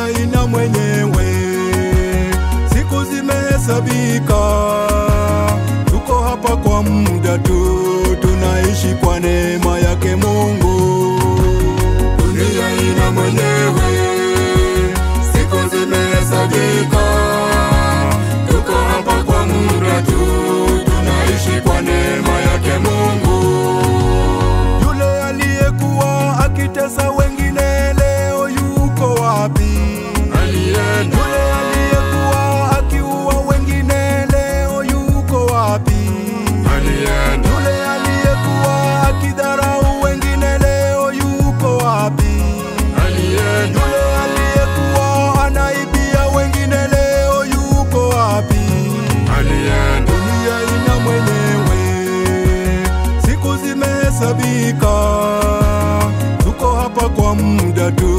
mwenyewe, siku zimehesabika, tuko hapa kwa muda zimehesabika, tuko hapa kwa muda tu,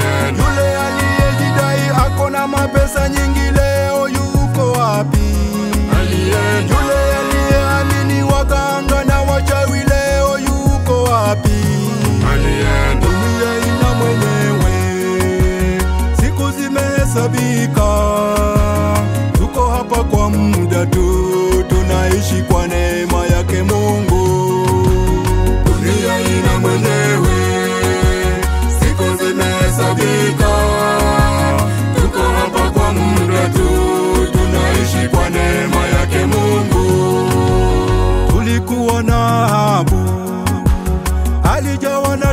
alienda Yule aliyejidai ako na mapesa nyingi leo yuko wapi? Yule aliyeamini na wachawi leo yuko wapi? Dunia ina mwenyewe, siku zimehesabika,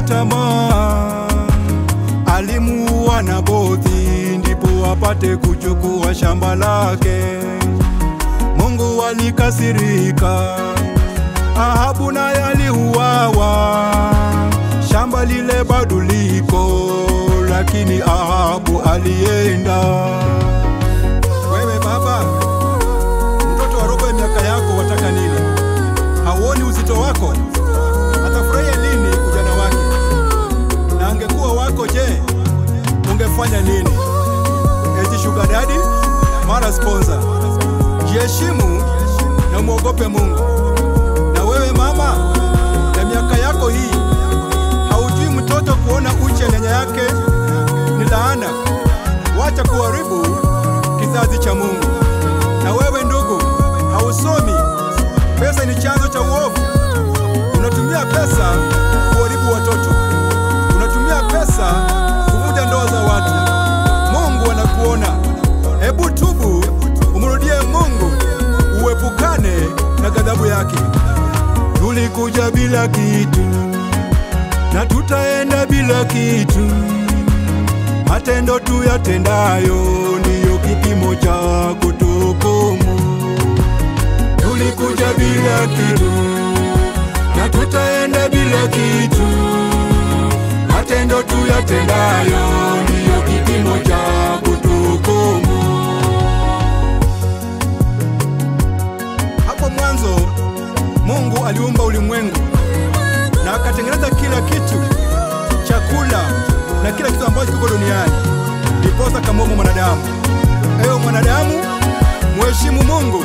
tamaa, alimuua Nabothi ndipo apate kuchukua shamba lake. Mungu alikasirika, Ahabu naye aliuawa, shamba lile bado liko, lakini Ahabu alienda. Jiheshimu na mwogope Mungu. Na wewe mama, na miaka yako hii, haujui mtoto kuona uchi ya nyanya yake ni laana. Wacha kuharibu Tulikuja bila kitu na tutaenda bila kitu. Matendo tu yatendayo ndiyo kipimo cha kutukumu. Tulikuja bila kitu na tutaenda bila kitu. Matendo tu yatendayo ndiyo kipimo cha kutuhukumu. Mwanadamu. Ewe mwanadamu, mheshimu Mungu